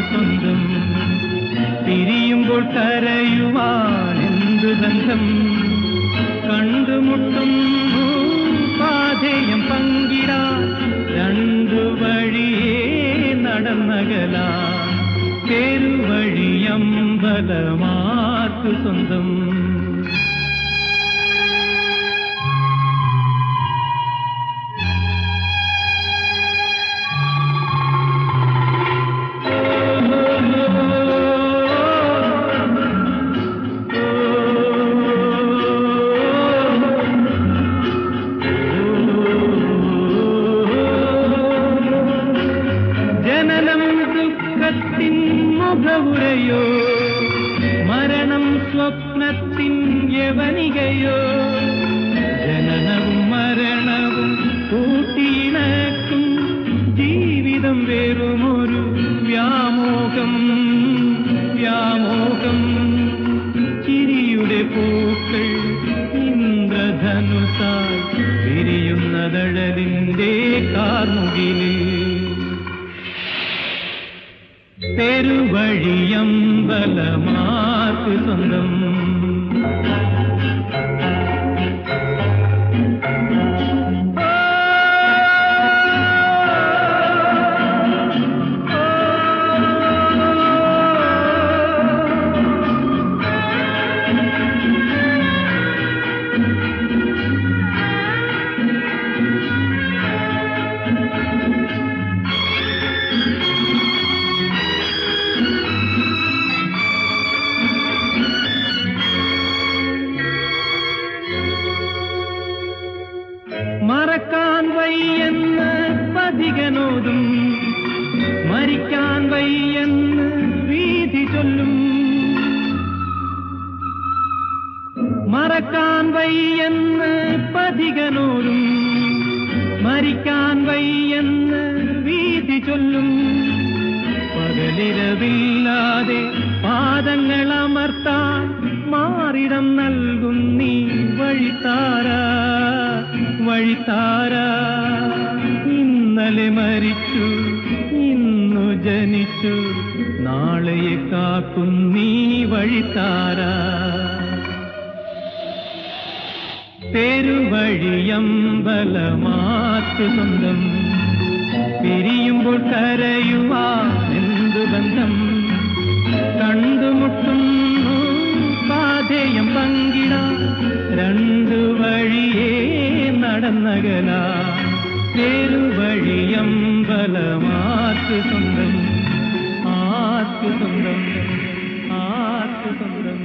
സ്വന്തം. തിരിയുമ്പോൾ കരയുവാൻ എന്തു ബന്ധം? കണ്ടുമുട്ടും പാതയം പങ്കിടാ. രണ്ടു വഴിയേ നടന്നകല. പെരുവഴിയമ്പലമാർക്കു സ്വന്തം. മുഖവുരയോ മരണം സ്വപ്നത്തിൻ യവനികയോ? ജനനവും മരണവും കൂട്ടിയിണക്കും. ജീവിതം വേറുമൊരു വ്യാമോഹം. വ്യാമോഹം. ചിരിയുടെ പൂക്കൾ ഇന്ദ്രധനുസായി വിരിയുന്നതഴലിന്റെ കാർമുകിലിൽ പെരുവഴിയമ്പലമാർക്ക് സ്വന്തം പതികനോതും മരിക്കാൻ വയ്യെന്ന് വീതി ചൊല്ലും. മറക്കാൻ വയ്യെന്ന് പതികനോരും മരിക്കാൻ വയ്യെന്ന് വീതി ചൊല്ലും. പകലിരവില്ലാതെ പാദങ്ങൾ അമർത്താൻ മാറിടം നൽകും നീ വഴിത്താര വഴിത്താര. ഇന്നലെ മരിച്ചു ഇന്നു ജനിച്ചു. നാളെയെ കാക്കും നീ വഴിത്താര. പെരുവഴിയമ്പലമാറ്റു സ്വന്തം. പിരിയുമ്പോൾ കരയുവാൻ എന്തു ബന്ധം? കണ്ടുമുട്ടുന്നു പാതയം പങ്കിടാം. രണ്ടു വഴിയേ നടന്നകല. പെരുവഴിയമ്പലമാറ്റു സ്വന്തം ആറ്റു സ്വന്തം ആറ്റു സ്വന്തം